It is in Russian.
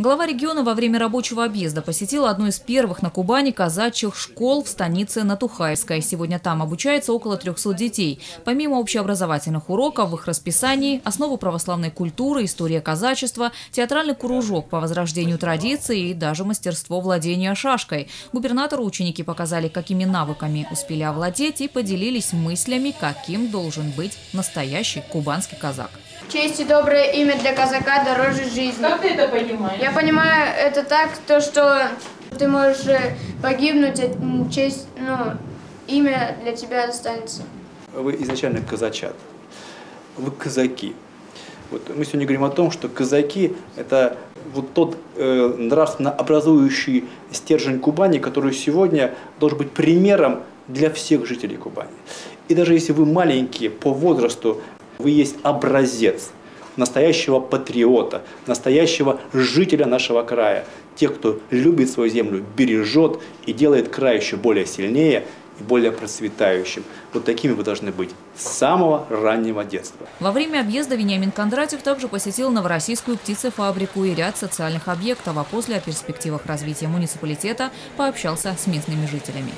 Глава региона во время рабочего объезда посетил одну из первых на Кубани казачьих школ в станице Натухайская. Сегодня там обучается около 300 детей. Помимо общеобразовательных уроков, в их расписании основы православной культуры, история казачества, театральный кружок по возрождению традиций и даже мастерство владения шашкой. Губернатору ученики показали, какими навыками успели овладеть и поделились мыслями, каким должен быть настоящий кубанский казак. Честь и доброе имя для казака дороже жизни. Как ты это понимаешь? Я понимаю это так, то что ты можешь э, погибнуть, а честь, ну, имя для тебя останется. Вы изначально казачат, вы казаки. Вот мы сегодня говорим о том, что казаки – это вот тот э, нравственно образующий стержень Кубани, который сегодня должен быть примером для всех жителей Кубани. И даже если вы маленькие по возрасту, вы есть образец настоящего патриота, настоящего жителя нашего края. Тех, кто любит свою землю, бережет и делает край еще более сильнее и более процветающим. Вот такими вы должны быть с самого раннего детства. Во время объезда Вениамин Кондратьев также посетил новороссийскую птицефабрику и ряд социальных объектов, а после о перспективах развития муниципалитета пообщался с местными жителями.